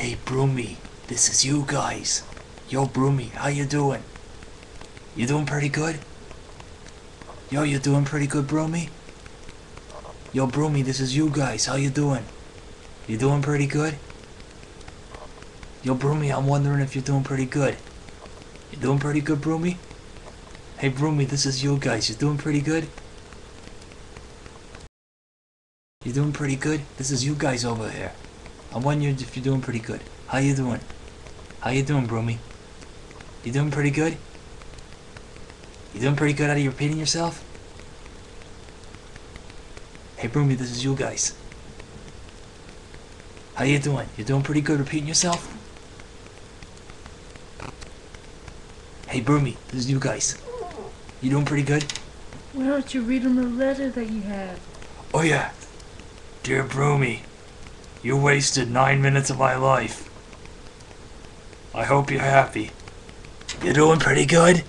Hey, Broomy, this is you guys. Yo, Broomy, how you doing? You doing pretty good? Yo, you doing pretty good, Broomy? Yo, Broomy, this is you guys. How you doing? You doing pretty good? Yo, Broomy, I'm wondering if you're doing pretty good. You doing pretty good, Broomy? Hey, Broomy, this is you guys. You doing pretty good? You doing pretty good? This is you guys over here. I'm wondering if you're doing pretty good. How you doing? How you doing, Broomy? You doing pretty good? You doing pretty good out of your repeating yourself? Hey, Broomy, this is you guys. How you doing? You doing pretty good repeating yourself? Hey, Broomy, this is you guys. You doing pretty good? Why don't you read him the letter that you have? Oh yeah. Dear Broomy, you wasted nine minutes of my life. I hope you're happy. You're doing pretty good?